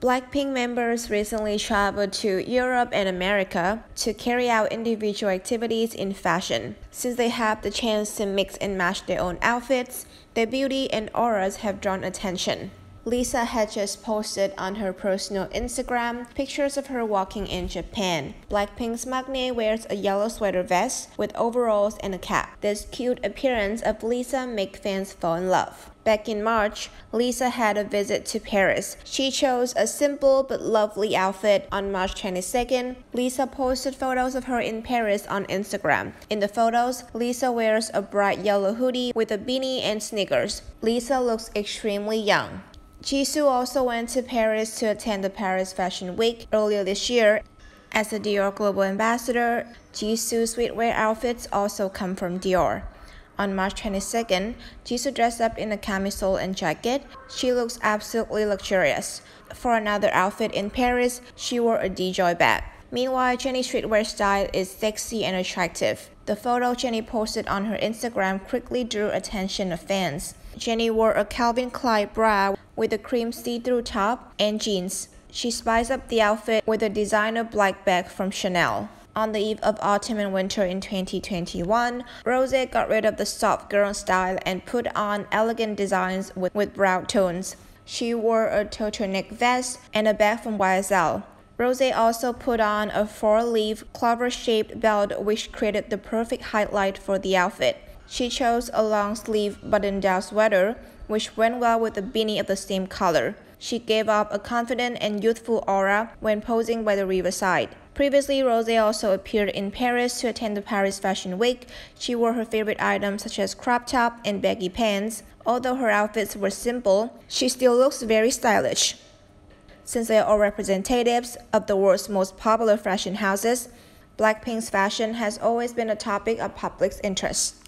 Blackpink members recently traveled to Europe and America to carry out individual activities in fashion. Since they have the chance to mix and match their own outfits, their beauty and auras have drawn attention. Lisa had just posted on her personal Instagram pictures of her walking in Japan. Blackpink's maknae wears a yellow sweater vest with overalls and a cap. This cute appearance of Lisa makes fans fall in love. Back in March, Lisa had a visit to Paris. She chose a simple but lovely outfit. On March 22nd, Lisa posted photos of her in Paris on Instagram. In the photos, Lisa wears a bright yellow hoodie with a beanie and sneakers. Lisa looks extremely young. Jisoo also went to Paris to attend the Paris Fashion Week earlier this year. As a Dior global ambassador, Jisoo's streetwear outfits also come from Dior. On March 22nd, Jisoo dressed up in a camisole and jacket. She looks absolutely luxurious. For another outfit in Paris, she wore a DJoy bag. Meanwhile, Jennie's streetwear style is sexy and attractive. The photo Jennie posted on her Instagram quickly drew attention of fans. Jennie wore a Calvin Klein bra with a cream see-through top and jeans. She spiced up the outfit with a designer black bag from Chanel. On the eve of autumn and winter in 2021, Rosé got rid of the soft girl style and put on elegant designs with, with brown tones. She wore a turtleneck vest and a bag from YSL. Rosé also put on a four-leaf clover-shaped belt which created the perfect highlight for the outfit. She chose a long-sleeve button-down sweater which went well with a beanie of the same color. She gave off a confident and youthful aura when posing by the riverside. Previously, Rosé also appeared in Paris to attend the Paris Fashion Week. She wore her favorite items such as crop top and baggy pants. Although her outfits were simple, she still looks very stylish. Since they are all representatives of the world's most popular fashion houses, Blackpink's fashion has always been a topic of public interest.